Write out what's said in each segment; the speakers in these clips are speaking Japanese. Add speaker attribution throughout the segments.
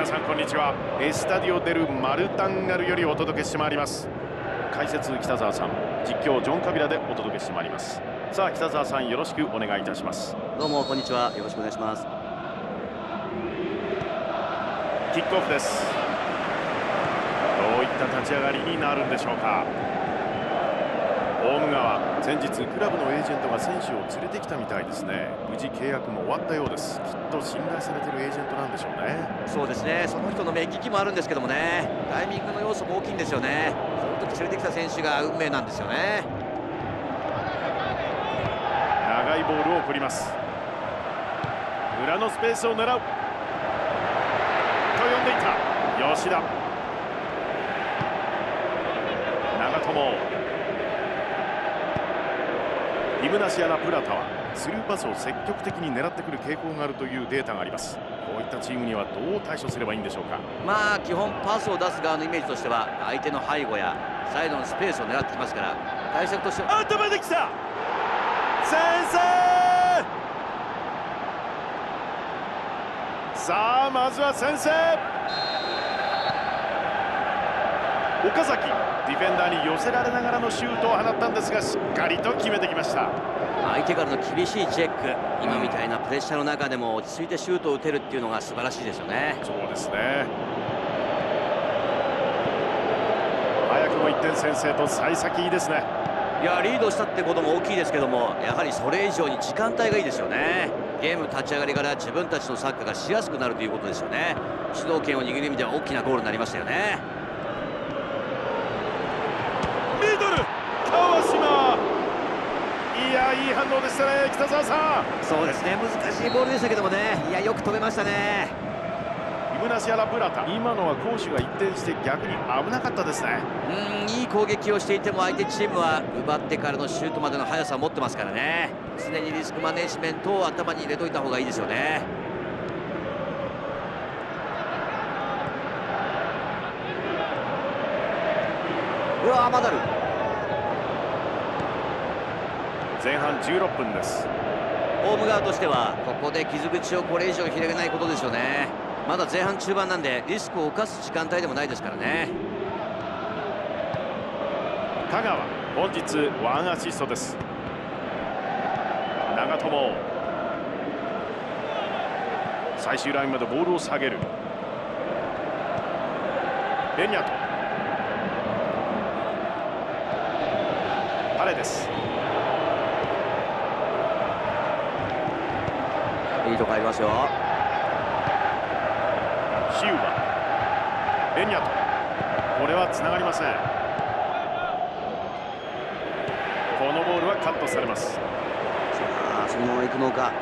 Speaker 1: 皆さんこんにちは。エスタディオ・デル・マルタンガルよりお届けしてまいります。解説北澤さん実況ジョン・カビラでお届けしてまいります。さあ北澤さんよろしくお願いいたします。
Speaker 2: どうもこんにちは。よろしくお願いします。
Speaker 1: キックオフです。どういった立ち上がりになるんでしょうか大ム川先日クラブのエージェントが選手を連れてきたみたいですね。無事契約も終わったようです。きっと信頼されてるエージェントなんでしょうね。
Speaker 2: そうですね。その人の目利きもあるんですけどもね。タイミングの要素も大きいんですよね。その時連れてきた選手が運命なんですよね。
Speaker 1: 長いボールを送ります。裏のスペースを狙う。と呼んでいた。吉田。長友イムナシアラ・プラタはスルーパスを積極的に狙ってくる傾向があるというデータがあります。こういったチームにはどう対処すればいいんでしょうか？
Speaker 2: まあ基本パスを出す側のイメージとしては相手の背後やサイドのスペースを狙ってきますから対策としては。
Speaker 1: 頭できた先生さあまずは先制！岡崎ディフェンダーに寄せられながらのシュートを放ったんですがしっかりと決めてきました。
Speaker 2: 相手からの厳しいチェック今みたいなプレッシャーの中でも落ち着いてシュートを打てるっていうのが素晴らしいですよね。
Speaker 1: そうですね。早くも1点先制と幸先いいですね。
Speaker 2: いやリードしたってことも大きいですけどもやはりそれ以上に時間帯がいいですよね。ゲーム立ち上がりから自分たちのサッカーがしやすくなるということですよね。主導権を握る意味では大きなゴールになりましたよね
Speaker 1: いい反応でしたね北澤さん。
Speaker 2: そうですね難しいボールでしたけどもね。いやよく止めましたね。
Speaker 1: イムナシアラ・ブラタ。今のは攻守が一転して逆に危なかったですね。
Speaker 2: うんいい攻撃をしていても相手チームは奪ってからのシュートまでの速さを持ってますからね。常にリスクマネジメントを頭に入れといた方がいいですよね。うわマダル
Speaker 1: 前半16分です。
Speaker 2: ホーム側としてはここで傷口をこれ以上広げないことですよね。まだ前半中盤なんでリスクを冒す時間帯でもないですからね。
Speaker 1: 香川本日ワンアシストです。長友。最終ラインまでボールを下げる。ベニャト。パレです
Speaker 2: いいとこありますよ。
Speaker 1: ヒューバ。ベニャト。これはつながりません。このボールはカットされます。さ
Speaker 2: あそのまま行くのか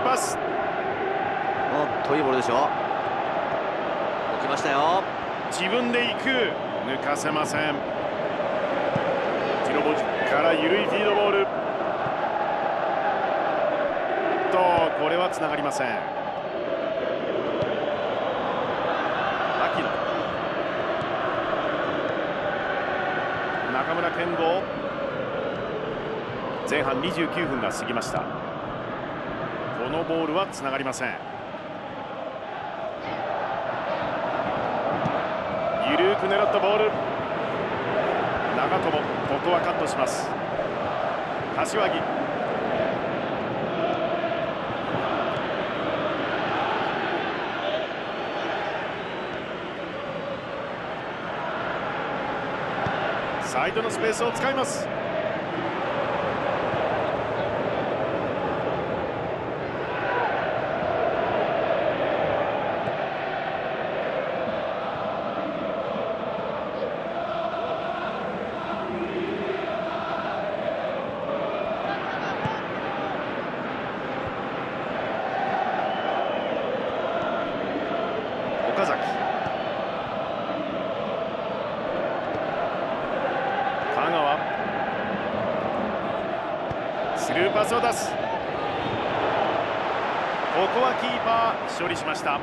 Speaker 1: スルーパス
Speaker 2: おっといいボールでしょ。起きましたよ。
Speaker 1: 自分で行く。抜かせません。ティロボジから緩いフィードボール。とこれはつながりません。中村健吾。前半29分が過ぎました。このボールはつながりません。緩く狙ったボール。長友ここはカットします。柏木。サイドのスペースを使いますスルーパスを出す。ここはキーパー処理しました。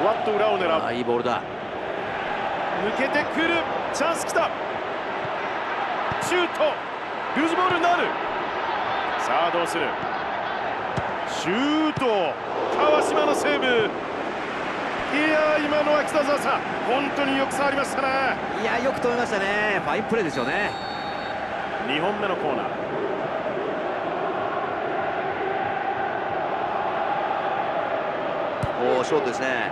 Speaker 1: ふわっと裏を狙う。
Speaker 2: あいいボールだ。
Speaker 1: 抜けてくる。チャンスきた。シュート。ルーズボールになる。さあどうする。シュート。川島のセーブ。いやー今のは北澤さん本当によく触りましたね。
Speaker 2: いやよく止めましたね。ファインプレーですよね。
Speaker 1: 2本目のコーナー。
Speaker 2: おおショートですね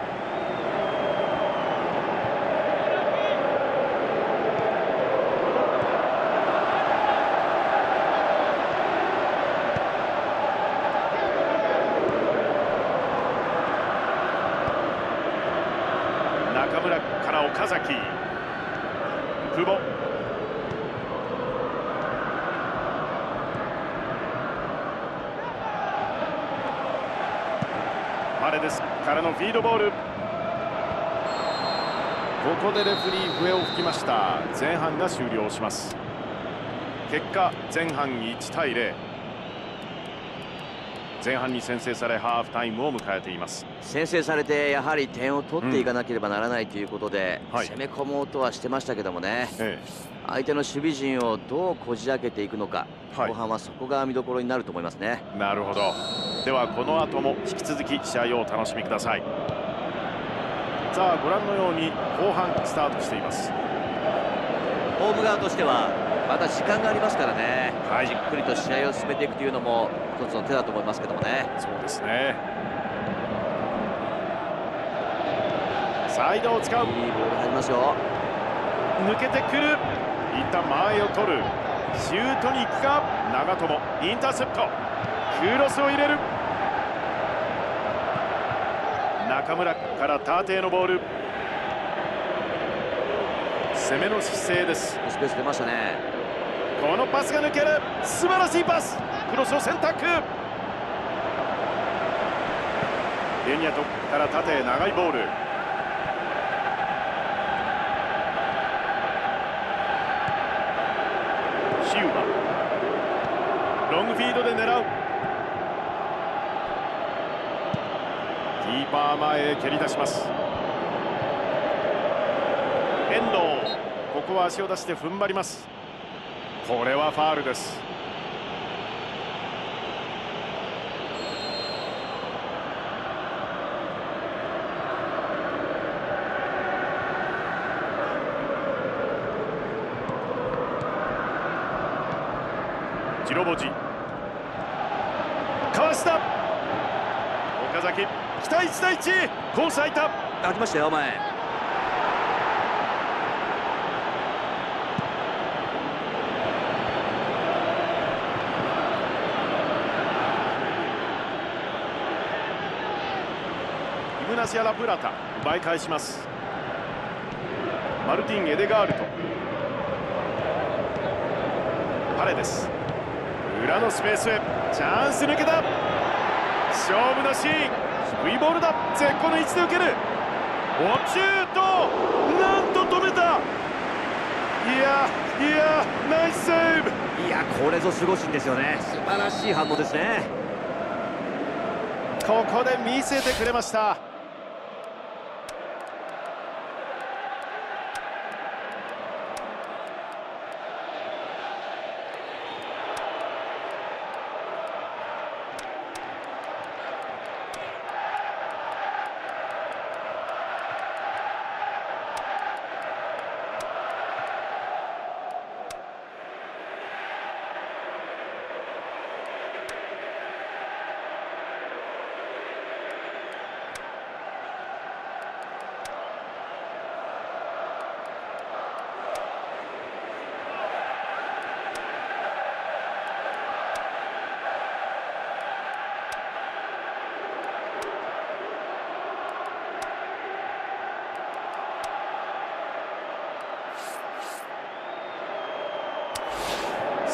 Speaker 1: 中村から岡崎。久保。パレデスからのフィードボール。ここでレフリー笛を吹きました。前半が終了します。結果前半1対0前半に先制されハーフタイムを迎えています。
Speaker 2: 先制されてやはり点を取っていかなければならないということで、
Speaker 1: はい。
Speaker 2: 攻め込もうとはしてましたけどもね。
Speaker 1: え
Speaker 2: 相手の守備陣をどうこじ開けていくのか、
Speaker 1: はい。
Speaker 2: 後半はそこが見どころになると思いますね。
Speaker 1: えなるほど。ではこの後も引き続き試合をお楽しみください。さあご覧のように後半スタートしています
Speaker 2: ホーム側としてはまだ時間がありますからね、
Speaker 1: はい。
Speaker 2: じっくりと試合を進めていくというのも一つの手だと思いますけどもね。
Speaker 1: そうですね。サイドを使う。
Speaker 2: いいボール入りますよ。
Speaker 1: 抜けてくる。一旦前を取る。シュートに行くか。長友インターセプト。クロスを入れる。中村から縦へのボール攻めの姿勢です。
Speaker 2: スペース出ましたね。
Speaker 1: このパスが抜ける。素晴らしいパス。クロスを選択。ベニアトから縦へ長いボール。シウバ。ロングフィードで狙う。キーパー前へ蹴り出します遠藤。ここは足を出して踏ん張ります。これはファールです。ジロボジ。かわした。岡崎。期待1対1コース空いた。
Speaker 2: あ来ましたよ前。
Speaker 1: ナシア・ラプラタ奪い返します。マルティン・エデガールトパレです。裏のスペースへチャンス抜けた。勝負のシーン低いボールだ。絶好の位置で受ける。おシュート。なんと止めた。いやいやナイスセーブ。
Speaker 2: いやこれぞ守護神ですよね。素晴らしい反応ですね。
Speaker 1: ここで見せてくれました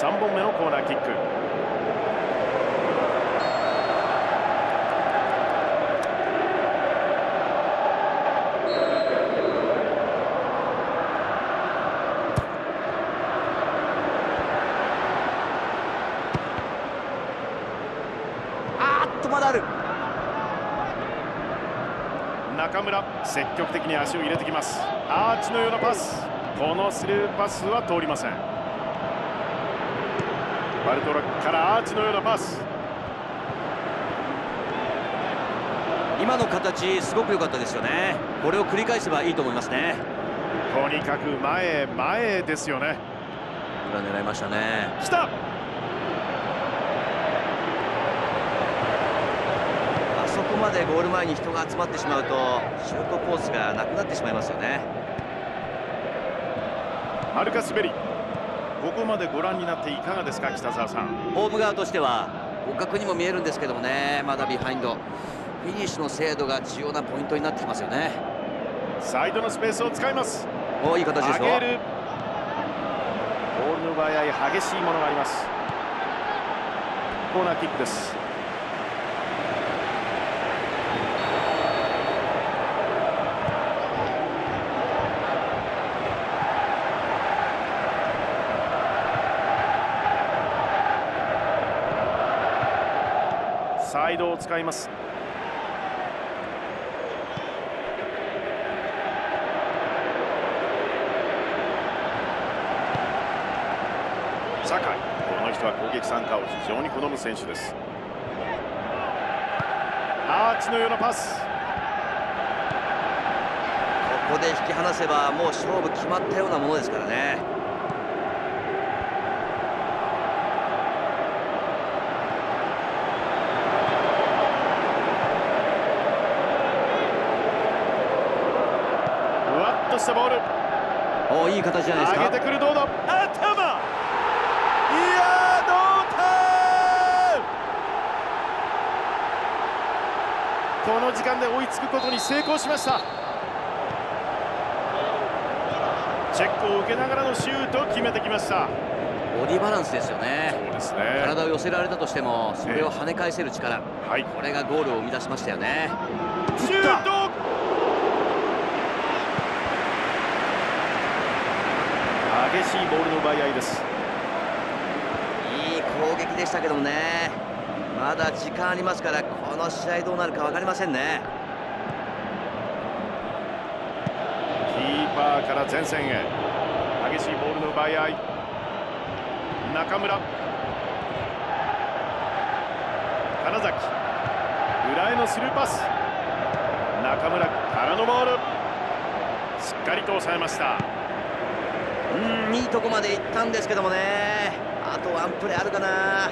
Speaker 1: 3本目のコーナーキック。中村積極的に足を入れてきます。アーチのようなパス。このスルーパスは通りません。バルトラックからアーチのようなパス。
Speaker 2: 今の形すごく良かったですよね。これを繰り返せばいいと思いますね。
Speaker 1: とにかく前へ前へですよね。
Speaker 2: 裏狙いましたね。
Speaker 1: 来た。
Speaker 2: あそこまでゴール前に人が集まってしまうとシュートコースがなくなってしまいますよね。
Speaker 1: マルカス・ベリここまでご覧になっていかがですか北澤さん？
Speaker 2: ホーム側としては互角にも見えるんですけどもねまだビハインド。フィニッシュの精度が重要なポイントになってきますよね。
Speaker 1: サイドのスペースを使います。
Speaker 2: おいい形ですよ。
Speaker 1: 上げる。ボールの奪い合い激しいものがあります。コーナーキックですサイドを使います。酒井。この人は攻撃参加を非常に好む選手です。アーチのようなパス。
Speaker 2: ここで引き離せばもう勝負決まったようなものですからね
Speaker 1: ふわっとしたボール。
Speaker 2: おいい形じゃないです
Speaker 1: 上
Speaker 2: か
Speaker 1: げてくるどうだ？頭。いやー同点。この時間で追いつくことに成功しました。チェックを受けながらのシュートを決めてきました。
Speaker 2: ボディバランスですよね。
Speaker 1: そうですね。
Speaker 2: 体を寄せられたとしてもそれを跳ね返せる力。
Speaker 1: はい。
Speaker 2: これがゴールを生み出しましたよね。
Speaker 1: シュート激しいボールの奪い合いです。
Speaker 2: いい攻撃でしたけどもね。まだ時間ありますからこの試合どうなるか分かりませんね。
Speaker 1: キーパーから前線へ。激しいボールの奪い合い。中村。金崎。裏へのスルーパス。中村からのボール。しっかりと抑えました
Speaker 2: うんいいとこまで行ったんですけどもね。あとワンプレーあるかな。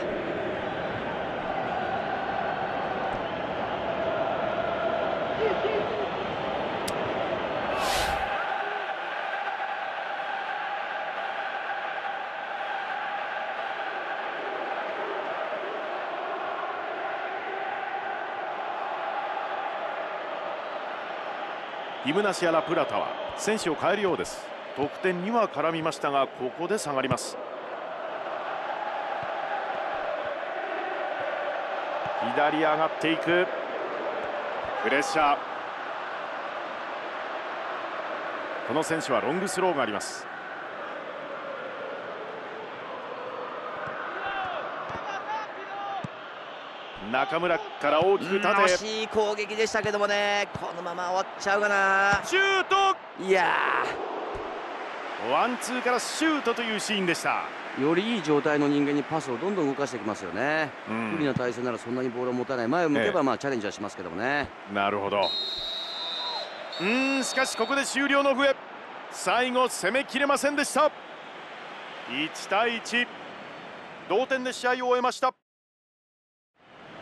Speaker 1: イムナシアラ・プラタは選手を変えるようです。得点には絡みましたがここで下がります。左上がっていく。プレッシャー。この選手はロングスローがあります。中村から大きく
Speaker 2: うん
Speaker 1: 縦へ
Speaker 2: 惜しい攻撃でしたけどもね。このまま終わっちゃうかな。
Speaker 1: シュート。
Speaker 2: いや
Speaker 1: ワンツーからシュートというシーンでした、
Speaker 2: ーよりいい状態の人間にパスをどんどん動かしてきますよね。
Speaker 1: うん。
Speaker 2: 不利な体勢ならそんなにボールを持たない。前を向けば
Speaker 1: ええ。
Speaker 2: まあチャレンジはしますけどもね。
Speaker 1: なるほど。うーんしかしここで終了の笛。最後攻めきれませんでした。1対1同点で試合を終えました。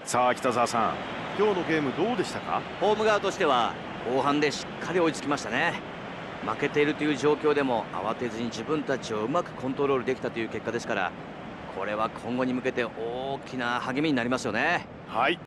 Speaker 1: さあ北澤さん。今日のゲームどうでしたか？
Speaker 2: ホーム側としては後半でしっかり追いつきましたね負けているという状況でも慌てずに自分たちをうまくコントロールできたという結果ですからこれは今後に向けて大きな励みになりますよね。
Speaker 1: はい。